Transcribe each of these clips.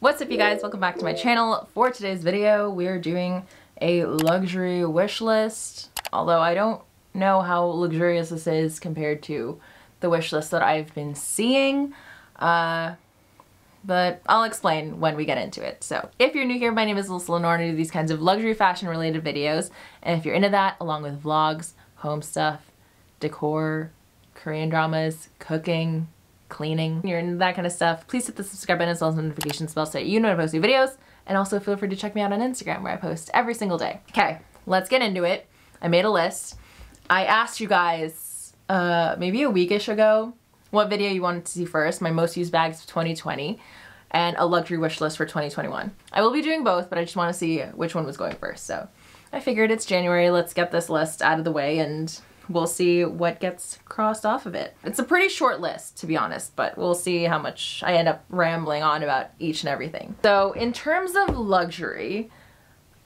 What's up you guys? Welcome back to my channel. For today's video, we are doing a luxury wish list. Although I don't know how luxurious this is compared to the wish list that I've been seeing. Uh, but I'll explain when we get into it. So if you're new here, my name is Alyssa Lenore and I do these kinds of luxury fashion related videos. And if you're into that, along with vlogs, home stuff, decor, Korean dramas, cooking, cleaning, you're that kind of stuff, please hit the subscribe button as well as the notification bell so you know when I post new videos. And also feel free to check me out on Instagram where I post every single day. Okay, let's get into it. I made a list. I asked you guys uh, maybe a weekish ago what video you wanted to see first, my most used bags of 2020 and a luxury wish list for 2021. I will be doing both, but I just want to see which one was going first. So I figured it's January, let's get this list out of the way and we'll see what gets crossed off of it. It's a pretty short list, to be honest, but we'll see how much I end up rambling on about each and everything. So in terms of luxury,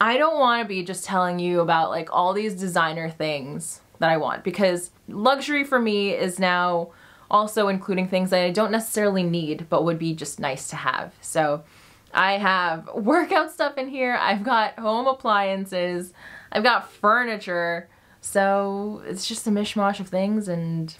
I don't want to be just telling you about like all these designer things that I want because luxury for me is now also including things that I don't necessarily need but would be just nice to have. So I have workout stuff in here, I've got home appliances, I've got furniture, so it's just a mishmash of things and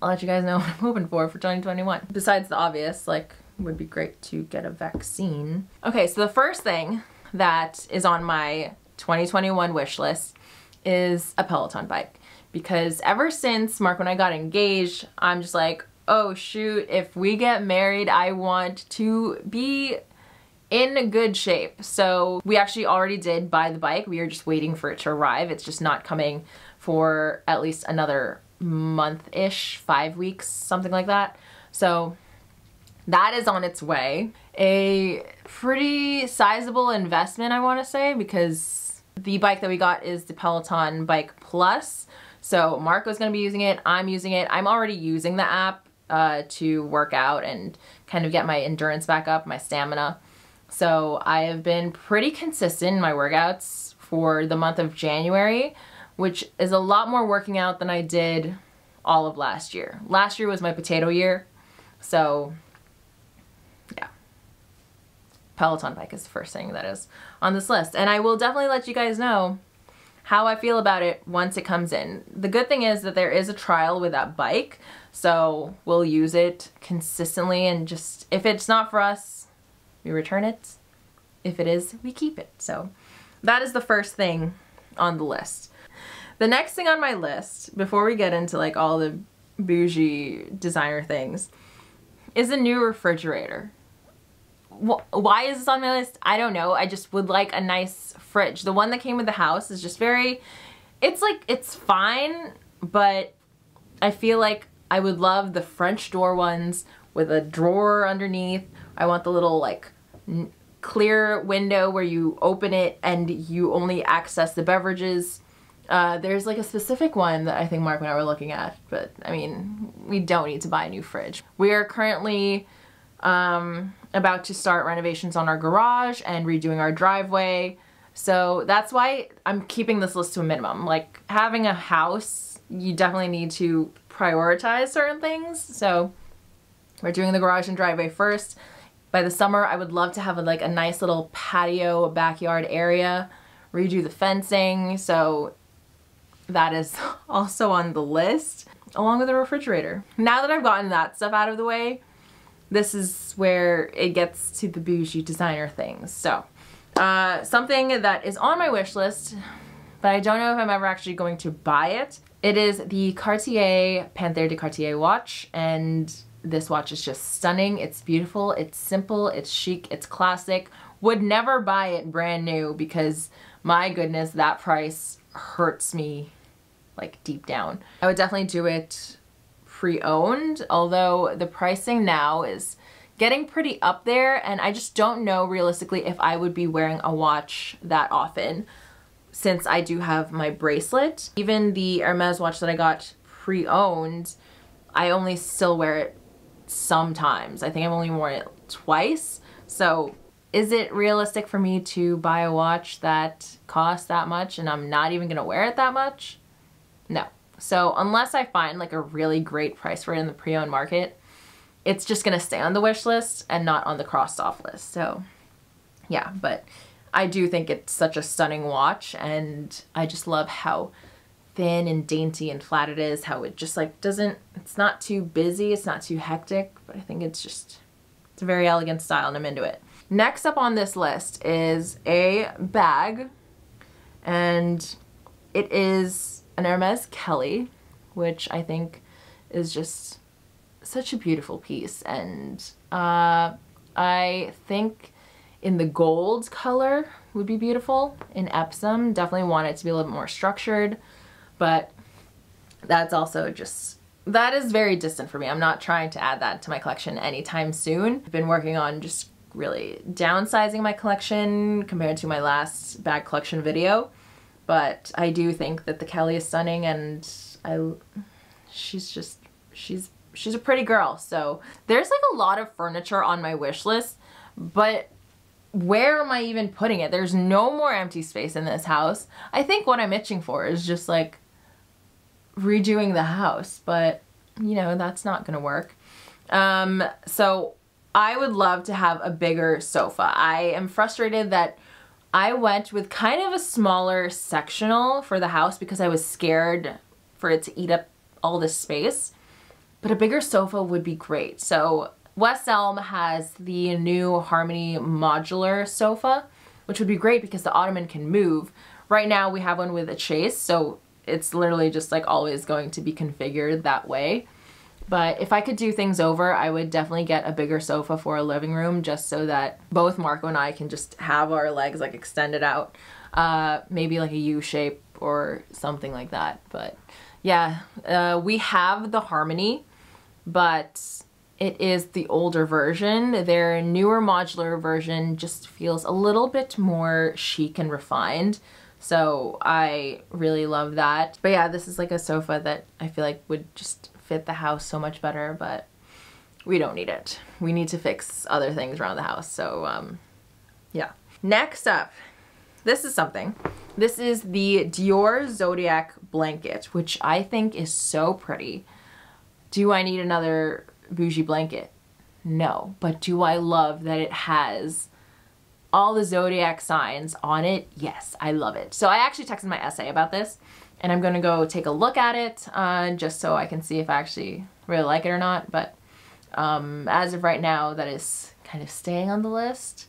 I'll let you guys know what I'm hoping for for 2021. Besides the obvious, like, would be great to get a vaccine. Okay, so the first thing that is on my 2021 wish list is a Peloton bike. Because ever since Mark and I got engaged, I'm just like, oh shoot, if we get married, I want to be in good shape. So we actually already did buy the bike. We are just waiting for it to arrive. It's just not coming for at least another month-ish, five weeks, something like that. So that is on its way. A pretty sizable investment, I wanna say, because the bike that we got is the Peloton Bike Plus. So Marco's gonna be using it, I'm using it. I'm already using the app uh, to work out and kind of get my endurance back up, my stamina. So I have been pretty consistent in my workouts for the month of January, which is a lot more working out than I did all of last year. Last year was my potato year, so yeah. Peloton bike is the first thing that is on this list. And I will definitely let you guys know how I feel about it once it comes in. The good thing is that there is a trial with that bike, so we'll use it consistently and just, if it's not for us, we return it. If it is, we keep it. So that is the first thing on the list. The next thing on my list, before we get into like all the bougie designer things, is a new refrigerator. Why is this on my list? I don't know. I just would like a nice fridge. The one that came with the house is just very, it's like, it's fine, but I feel like I would love the French door ones with a drawer underneath. I want the little like clear window where you open it and you only access the beverages. Uh, there's like a specific one that I think Mark and I were looking at, but I mean, we don't need to buy a new fridge. We are currently um, about to start renovations on our garage and redoing our driveway. So that's why I'm keeping this list to a minimum. Like having a house, you definitely need to prioritize certain things. So we're doing the garage and driveway first. By the summer, I would love to have a, like a nice little patio backyard area, redo the fencing, so that is also on the list, along with a refrigerator. Now that I've gotten that stuff out of the way, this is where it gets to the bougie designer things. So, uh, something that is on my wish list, but I don't know if I'm ever actually going to buy it. It is the Cartier Panthère de Cartier watch, and this watch is just stunning. It's beautiful, it's simple, it's chic, it's classic. Would never buy it brand new because my goodness, that price hurts me like deep down. I would definitely do it pre-owned, although the pricing now is getting pretty up there and I just don't know realistically if I would be wearing a watch that often since I do have my bracelet. Even the Hermes watch that I got pre-owned, I only still wear it sometimes. I think I've only worn it twice. So is it realistic for me to buy a watch that costs that much and I'm not even gonna wear it that much? No. So unless I find like a really great price for it in the pre-owned market, it's just gonna stay on the wish list and not on the crossed off list. So yeah, but I do think it's such a stunning watch and I just love how thin and dainty and flat it is, how it just like doesn't, it's not too busy, it's not too hectic, but I think it's just, it's a very elegant style and I'm into it. Next up on this list is a bag and it is an Hermes Kelly, which I think is just such a beautiful piece and uh, I think in the gold color would be beautiful in Epsom. Definitely want it to be a little bit more structured, but that's also just, that is very distant for me. I'm not trying to add that to my collection anytime soon. I've been working on just really downsizing my collection compared to my last bag collection video, but I do think that the Kelly is stunning and I, she's just, she's, she's a pretty girl. So there's like a lot of furniture on my wish list, but where am I even putting it? There's no more empty space in this house. I think what I'm itching for is just like redoing the house, but you know, that's not gonna work. Um, so I would love to have a bigger sofa. I am frustrated that I went with kind of a smaller sectional for the house because I was scared for it to eat up all this space. But a bigger sofa would be great. So West Elm has the new Harmony modular sofa, which would be great because the ottoman can move. Right now we have one with a chase, so it's literally just like always going to be configured that way. But if I could do things over, I would definitely get a bigger sofa for a living room just so that both Marco and I can just have our legs like extended out. Uh, maybe like a U shape or something like that. But yeah, uh, we have the Harmony, but it is the older version. Their newer modular version just feels a little bit more chic and refined. So I really love that. But yeah, this is like a sofa that I feel like would just fit the house so much better, but we don't need it. We need to fix other things around the house. So um, yeah. Next up, this is something. This is the Dior Zodiac blanket, which I think is so pretty. Do I need another bougie blanket? No. But do I love that it has all the zodiac signs on it? Yes, I love it. So I actually texted my SA about this and I'm gonna go take a look at it uh, just so I can see if I actually really like it or not. But um, as of right now, that is kind of staying on the list.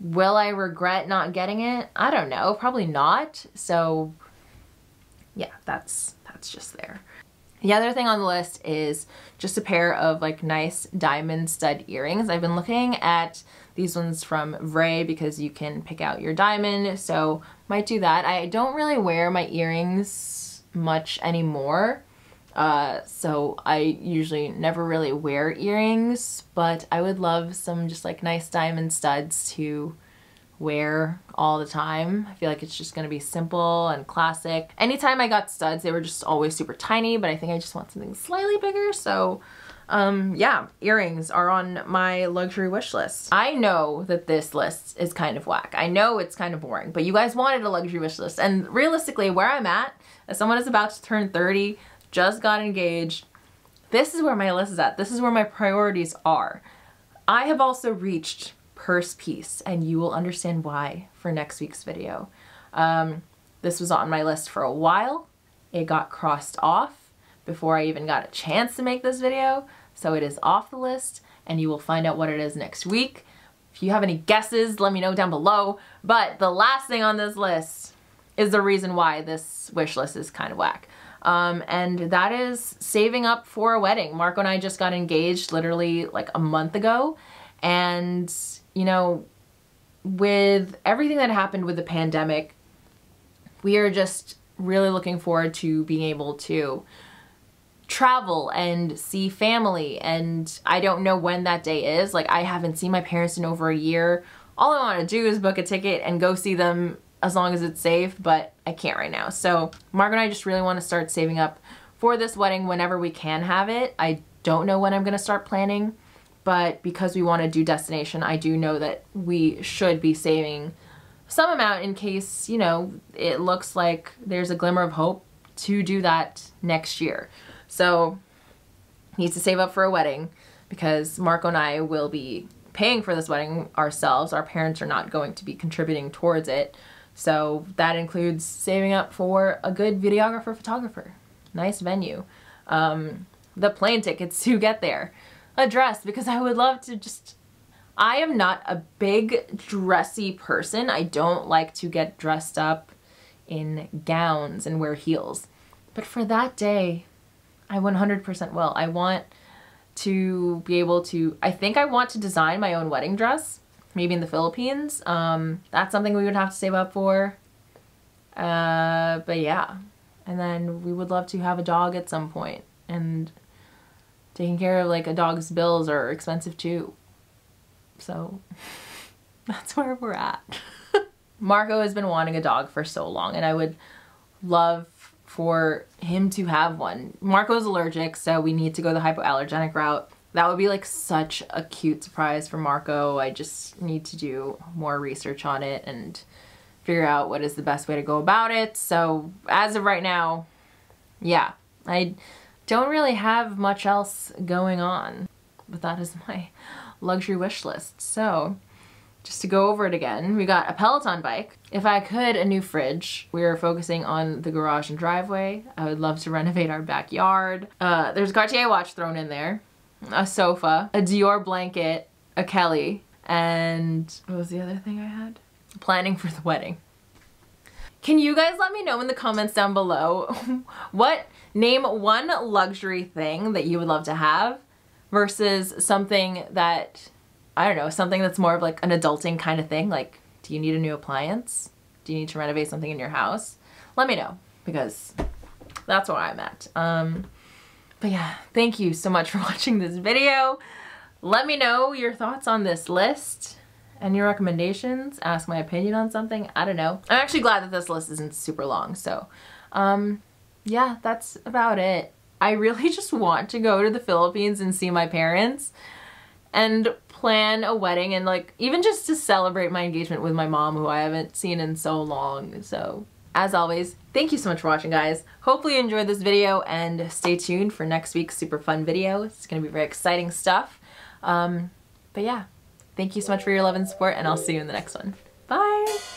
Will I regret not getting it? I don't know, probably not. So yeah, that's, that's just there. The other thing on the list is just a pair of like nice diamond stud earrings. I've been looking at these ones from Vrai because you can pick out your diamond, so might do that. I don't really wear my earrings much anymore, uh, so I usually never really wear earrings, but I would love some just like nice diamond studs to wear all the time. I feel like it's just gonna be simple and classic. Anytime I got studs, they were just always super tiny, but I think I just want something slightly bigger, so um, yeah, earrings are on my luxury wish list. I know that this list is kind of whack. I know it's kind of boring, but you guys wanted a luxury wish list, and realistically, where I'm at, as someone is about to turn 30, just got engaged, this is where my list is at. This is where my priorities are. I have also reached purse peace and you will understand why for next week's video. Um, this was on my list for a while. It got crossed off before I even got a chance to make this video. So it is off the list and you will find out what it is next week. If you have any guesses, let me know down below. But the last thing on this list is the reason why this wish list is kind of whack. Um, and that is saving up for a wedding. Marco and I just got engaged literally like a month ago and you know, with everything that happened with the pandemic, we are just really looking forward to being able to travel and see family and I don't know when that day is. Like I haven't seen my parents in over a year. All I want to do is book a ticket and go see them as long as it's safe, but I can't right now. So Mark and I just really want to start saving up for this wedding whenever we can have it. I don't know when I'm going to start planning but because we want to do destination, I do know that we should be saving some amount in case, you know, it looks like there's a glimmer of hope to do that next year. So, needs to save up for a wedding. because Marco and I will be paying for this wedding ourselves. Our parents are not going to be contributing towards it. So that includes saving up for a good videographer, photographer, nice venue, um, the plane tickets to get there, a dress, because I would love to just, I am not a big dressy person. I don't like to get dressed up in gowns and wear heels. But for that day, I 100% will. I want to be able to, I think I want to design my own wedding dress maybe in the Philippines. Um, that's something we would have to save up for. Uh, but yeah. And then we would love to have a dog at some. And taking care of like a dog's bills are expensive too. So that's where we're at. Marco has been wanting a dog for so long and I would love for him to have one. Marco's allergic, so we need to go the hypoallergenic route. That would be like such a cute surprise for Marco. I just need to do more research on it and figure out what is the best way to go about it. So as of right now, yeah, I don't really have much else going on, but that is my luxury wish list. So just to go over it again, we got a Peloton bike. If I could, a new fridge. We are focusing on the garage and driveway. I would love to renovate our backyard. Uh, there's a Cartier watch thrown in there a sofa, a Dior blanket, a Kelly, and what was the other thing I had? Planning for the wedding. Can you guys let me know in the comments down below what name one luxury thing that you would love to have versus something that I don't know, something that's more of like an adulting kind of thing. Like, do you need a new appliance? Do you need to renovate something in your house? Let me know because that's where I'm at. Um, but yeah, thank you so much for watching this video. Let me know your thoughts on this list your recommendations. Ask my opinion on something. I don't know. I'm actually glad that this list isn't super long. So um, yeah, that's about it. I really just want to go to the Philippines and see my parents and plan a wedding and like even just to celebrate my engagement with my mom who I haven't seen in so long. So as always, thank you so much for watching, guys. Hopefully you enjoyed this video and stay tuned for next week's super fun video. It's going to be very exciting stuff. Um, but yeah, thank you so much for your love and support, and I'll see you in the next one. Bye!